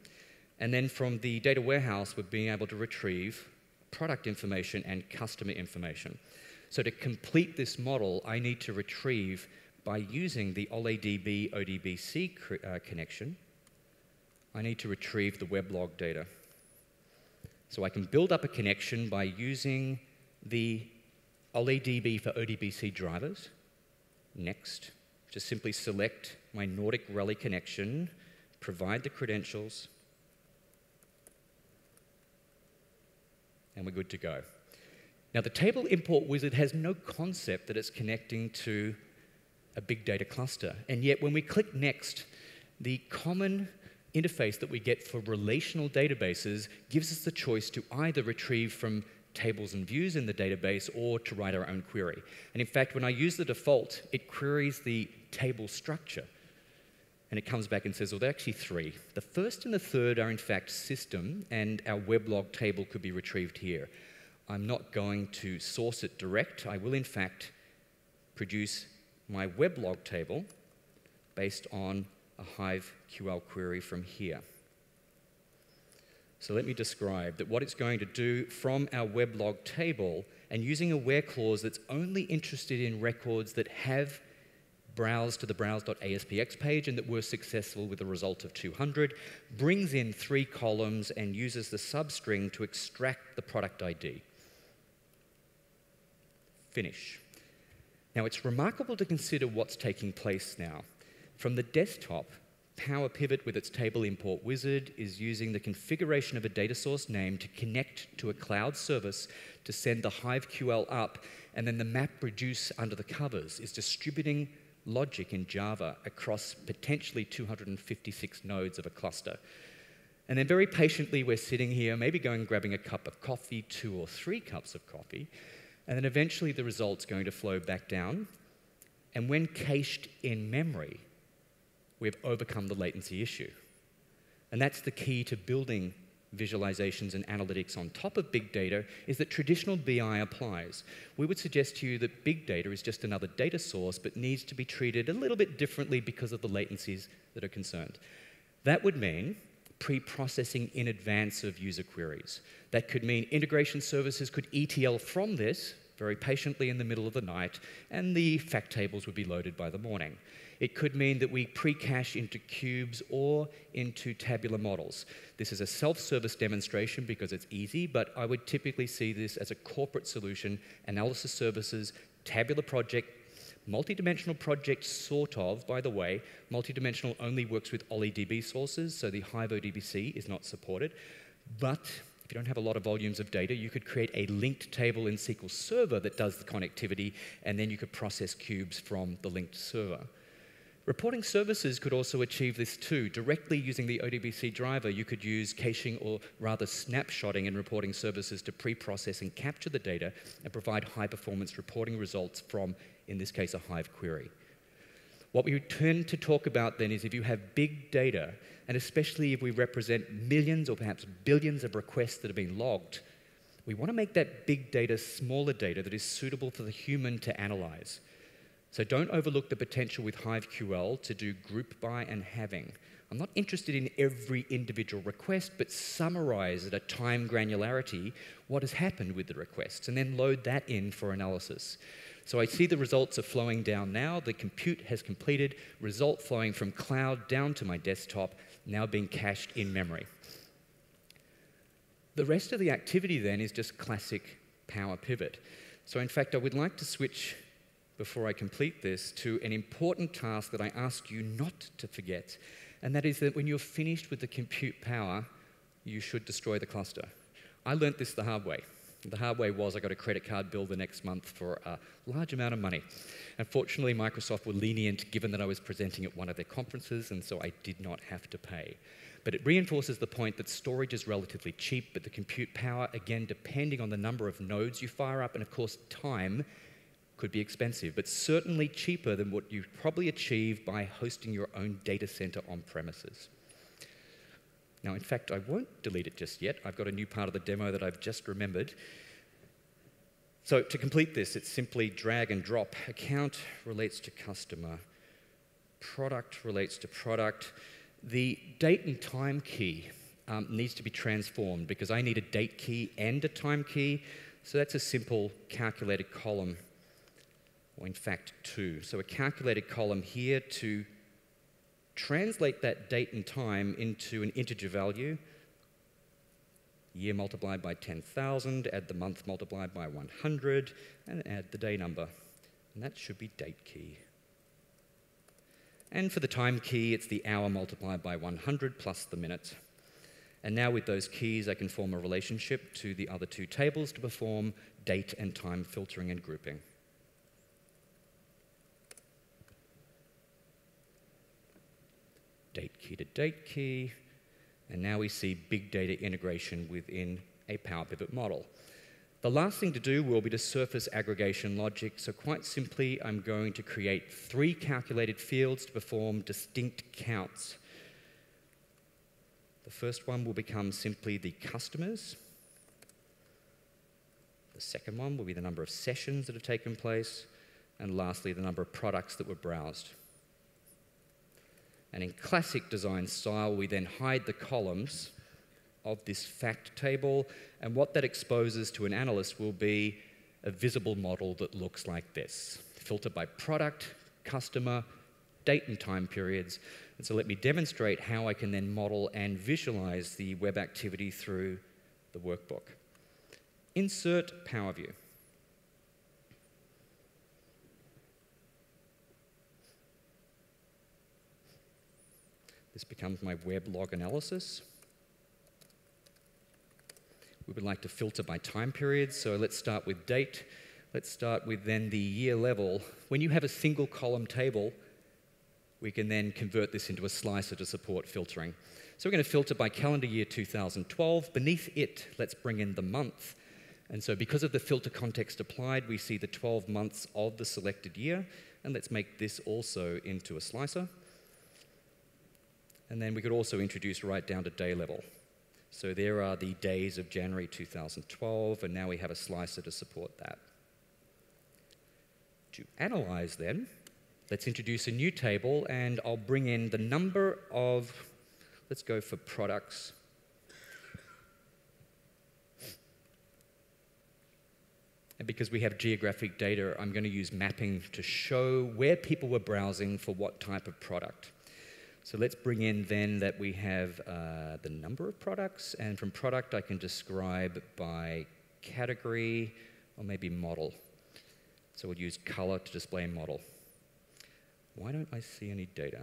And then from the data warehouse, we're being able to retrieve product information and customer information. So to complete this model, I need to retrieve by using the OLEDB ODBC uh, connection I need to retrieve the weblog data. So I can build up a connection by using the OLEDB for ODBC drivers. Next, just simply select my Nordic Rally connection, provide the credentials, and we're good to go. Now, the table import wizard has no concept that it's connecting to a big data cluster. And yet, when we click next, the common interface that we get for relational databases gives us the choice to either retrieve from tables and views in the database or to write our own query. And in fact, when I use the default, it queries the table structure. And it comes back and says, well, there are actually three. The first and the third are, in fact, system, and our weblog table could be retrieved here. I'm not going to source it direct. I will, in fact, produce my weblog table based on a Hive QL query from here. So let me describe that what it's going to do from our weblog table and using a where clause that's only interested in records that have browsed to the browse.aspx page and that were successful with a result of 200, brings in three columns and uses the substring to extract the product ID. Finish. Now it's remarkable to consider what's taking place now. From the desktop, Power Pivot with its table import wizard is using the configuration of a data source name to connect to a cloud service to send the Hive QL up, and then the map reduce under the covers is distributing logic in Java across potentially 256 nodes of a cluster. And then very patiently, we're sitting here, maybe going grabbing a cup of coffee, two or three cups of coffee, and then eventually the result's going to flow back down. And when cached in memory, we've overcome the latency issue. And that's the key to building visualizations and analytics on top of big data is that traditional BI applies. We would suggest to you that big data is just another data source but needs to be treated a little bit differently because of the latencies that are concerned. That would mean pre-processing in advance of user queries. That could mean integration services could ETL from this very patiently in the middle of the night, and the fact tables would be loaded by the morning. It could mean that we pre-cache into cubes or into tabular models. This is a self-service demonstration because it's easy, but I would typically see this as a corporate solution, analysis services, tabular project, multidimensional project sort of, by the way. Multidimensional only works with OLEDB sources, so the Hive ODBC is not supported. But if you don't have a lot of volumes of data, you could create a linked table in SQL Server that does the connectivity, and then you could process cubes from the linked server. Reporting services could also achieve this too. Directly using the ODBC driver, you could use caching or rather snapshotting in reporting services to pre-process and capture the data and provide high-performance reporting results from, in this case, a Hive query. What we tend to talk about then is if you have big data, and especially if we represent millions or perhaps billions of requests that have been logged, we want to make that big data smaller data that is suitable for the human to analyze. So don't overlook the potential with HiveQL to do group by and having. I'm not interested in every individual request, but summarize at a time granularity what has happened with the requests and then load that in for analysis. So I see the results are flowing down now. The compute has completed, result flowing from cloud down to my desktop, now being cached in memory. The rest of the activity then is just classic Power Pivot. So in fact, I would like to switch before I complete this to an important task that I ask you not to forget, and that is that when you're finished with the compute power, you should destroy the cluster. I learnt this the hard way. The hard way was I got a credit card bill the next month for a large amount of money. Unfortunately, Microsoft were lenient given that I was presenting at one of their conferences, and so I did not have to pay. But it reinforces the point that storage is relatively cheap, but the compute power, again, depending on the number of nodes you fire up, and of course, time, could be expensive, but certainly cheaper than what you probably achieve by hosting your own data center on premises. Now, in fact, I won't delete it just yet. I've got a new part of the demo that I've just remembered. So to complete this, it's simply drag and drop. Account relates to customer. Product relates to product. The date and time key um, needs to be transformed because I need a date key and a time key. So that's a simple calculated column, or in fact, two. So a calculated column here to translate that date and time into an integer value, year multiplied by 10,000, add the month multiplied by 100, and add the day number. And that should be date key. And for the time key, it's the hour multiplied by 100 plus the minute. And now with those keys, I can form a relationship to the other two tables to perform date and time filtering and grouping. Date key to date key, and now we see big data integration within a Power Pivot model. The last thing to do will be to surface aggregation logic. So quite simply, I'm going to create three calculated fields to perform distinct counts. The first one will become simply the customers. The second one will be the number of sessions that have taken place. And lastly, the number of products that were browsed. And in classic design style, we then hide the columns of this fact table. And what that exposes to an analyst will be a visible model that looks like this filtered by product, customer, date and time periods. And so let me demonstrate how I can then model and visualize the web activity through the workbook. Insert Power This becomes my web log analysis. We would like to filter by time periods, so let's start with date. Let's start with then the year level. When you have a single column table, we can then convert this into a slicer to support filtering. So we're going to filter by calendar year 2012. Beneath it, let's bring in the month. And so because of the filter context applied, we see the 12 months of the selected year. And let's make this also into a slicer. And then we could also introduce right down to day level. So there are the days of January 2012, and now we have a slicer to support that. To analyze then, let's introduce a new table, and I'll bring in the number of, let's go for products. And because we have geographic data, I'm going to use mapping to show where people were browsing for what type of product. So let's bring in then that we have uh, the number of products, and from product I can describe by category or maybe model. So we'll use color to display model. Why don't I see any data?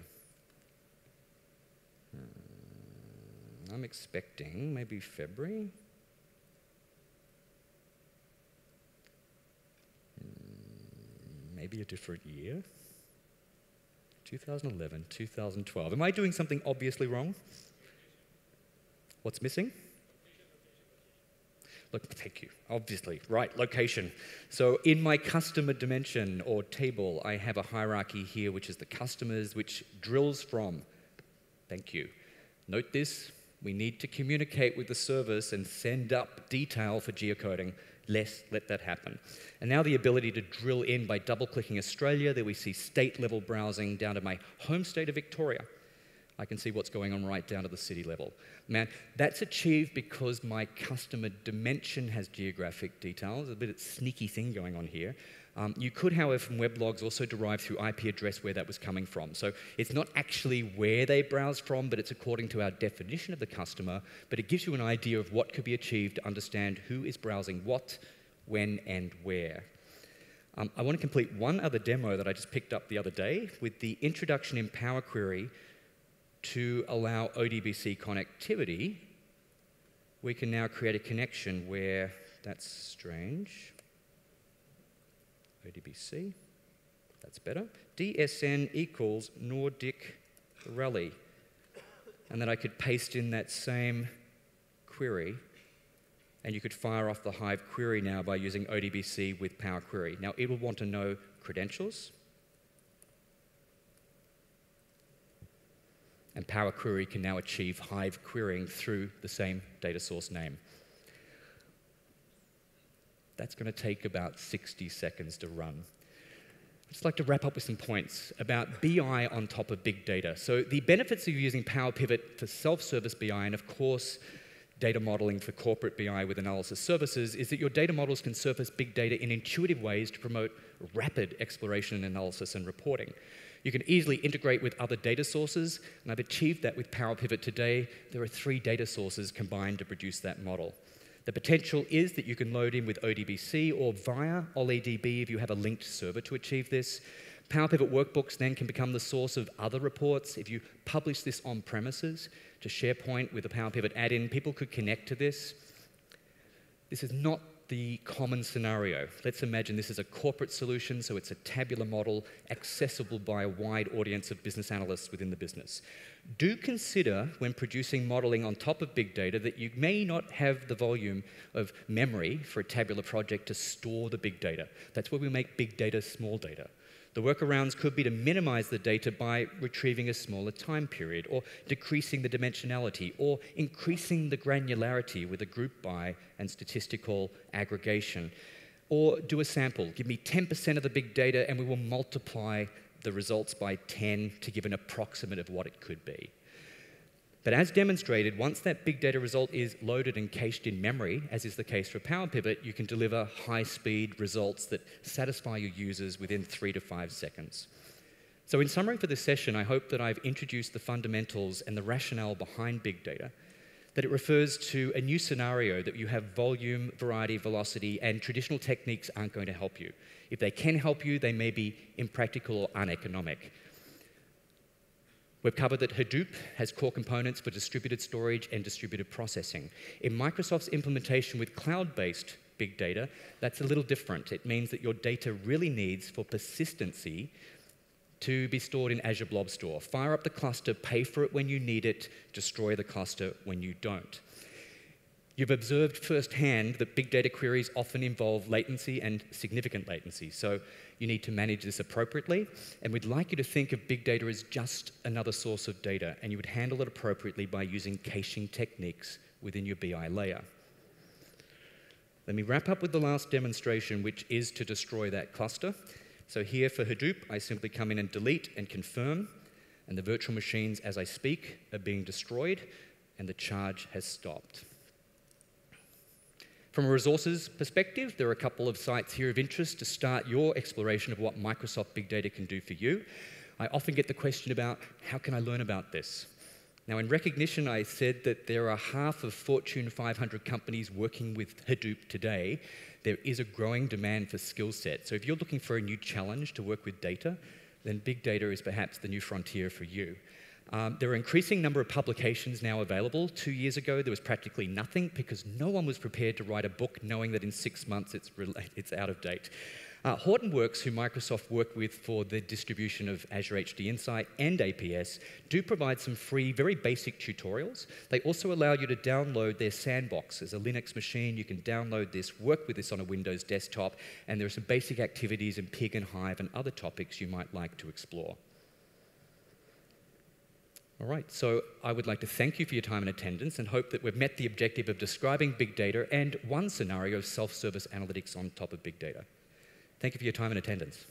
Hmm, I'm expecting maybe February. Hmm, maybe a different year. 2011, 2012. Am I doing something obviously wrong? What's missing? Look, thank you. Obviously, right, location. So in my customer dimension or table, I have a hierarchy here, which is the customers, which drills from. Thank you. Note this, we need to communicate with the service and send up detail for geocoding. Let's let that happen. And now the ability to drill in by double clicking Australia, there we see state level browsing down to my home state of Victoria. I can see what's going on right down to the city level. Man, that's achieved because my customer dimension has geographic details, a bit of sneaky thing going on here. Um, you could, however, from web logs also derive through IP address where that was coming from. So it's not actually where they browse from, but it's according to our definition of the customer. But it gives you an idea of what could be achieved to understand who is browsing what, when, and where. Um, I want to complete one other demo that I just picked up the other day with the introduction in Power Query to allow ODBC connectivity, we can now create a connection where that's strange. ODBC, that's better. DSN equals Nordic Rally. And then I could paste in that same query, and you could fire off the Hive query now by using ODBC with Power Query. Now, it will want to know credentials, and Power Query can now achieve Hive querying through the same data source name. That's going to take about 60 seconds to run. I'd just like to wrap up with some points about BI on top of big data. So the benefits of using Power Pivot for self-service BI, and of course, data modeling for corporate BI with analysis services, is that your data models can surface big data in intuitive ways to promote rapid exploration and analysis and reporting. You can easily integrate with other data sources, and I've achieved that with Power Pivot today. There are three data sources combined to produce that model. The potential is that you can load in with ODBC or via OLEDB if you have a linked server to achieve this. Power Pivot workbooks then can become the source of other reports. If you publish this on premises to SharePoint with a Power Pivot add-in, people could connect to this. This is not the common scenario. Let's imagine this is a corporate solution, so it's a tabular model accessible by a wide audience of business analysts within the business. Do consider when producing modeling on top of big data that you may not have the volume of memory for a tabular project to store the big data. That's where we make big data small data. The workarounds could be to minimize the data by retrieving a smaller time period, or decreasing the dimensionality, or increasing the granularity with a group by and statistical aggregation. Or do a sample. Give me 10% of the big data, and we will multiply the results by 10 to give an approximate of what it could be. But as demonstrated, once that big data result is loaded and cached in memory, as is the case for Power Pivot, you can deliver high-speed results that satisfy your users within three to five seconds. So in summary for this session, I hope that I've introduced the fundamentals and the rationale behind big data, that it refers to a new scenario that you have volume, variety, velocity, and traditional techniques aren't going to help you. If they can help you, they may be impractical or uneconomic. We've covered that Hadoop has core components for distributed storage and distributed processing. In Microsoft's implementation with cloud-based big data, that's a little different. It means that your data really needs for persistency to be stored in Azure Blob Store. Fire up the cluster, pay for it when you need it, destroy the cluster when you don't. You've observed firsthand that big data queries often involve latency and significant latency, so you need to manage this appropriately. And we'd like you to think of big data as just another source of data, and you would handle it appropriately by using caching techniques within your BI layer. Let me wrap up with the last demonstration, which is to destroy that cluster. So here for Hadoop, I simply come in and delete and confirm, and the virtual machines, as I speak, are being destroyed, and the charge has stopped. From a resources perspective, there are a couple of sites here of interest to start your exploration of what Microsoft Big Data can do for you. I often get the question about how can I learn about this? Now, in recognition, I said that there are half of Fortune 500 companies working with Hadoop today. There is a growing demand for skill set. So if you're looking for a new challenge to work with data, then big data is perhaps the new frontier for you. Um, there are increasing number of publications now available. Two years ago, there was practically nothing because no one was prepared to write a book knowing that in six months it's, it's out of date. Uh, Hortonworks, who Microsoft worked with for the distribution of Azure HD Insight and APS, do provide some free, very basic tutorials. They also allow you to download their sandbox as a Linux machine. You can download this, work with this on a Windows desktop, and there are some basic activities in Pig and Hive and other topics you might like to explore. All right, so I would like to thank you for your time and attendance and hope that we've met the objective of describing big data and one scenario of self service analytics on top of big data. Thank you for your time and attendance.